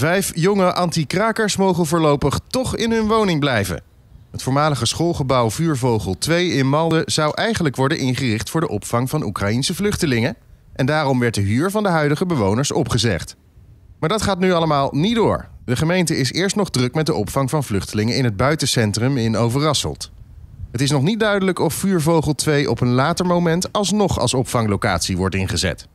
Vijf jonge anti-krakers mogen voorlopig toch in hun woning blijven. Het voormalige schoolgebouw Vuurvogel 2 in Malden zou eigenlijk worden ingericht voor de opvang van Oekraïense vluchtelingen. En daarom werd de huur van de huidige bewoners opgezegd. Maar dat gaat nu allemaal niet door. De gemeente is eerst nog druk met de opvang van vluchtelingen in het buitencentrum in Overasselt. Het is nog niet duidelijk of Vuurvogel 2 op een later moment alsnog als opvanglocatie wordt ingezet.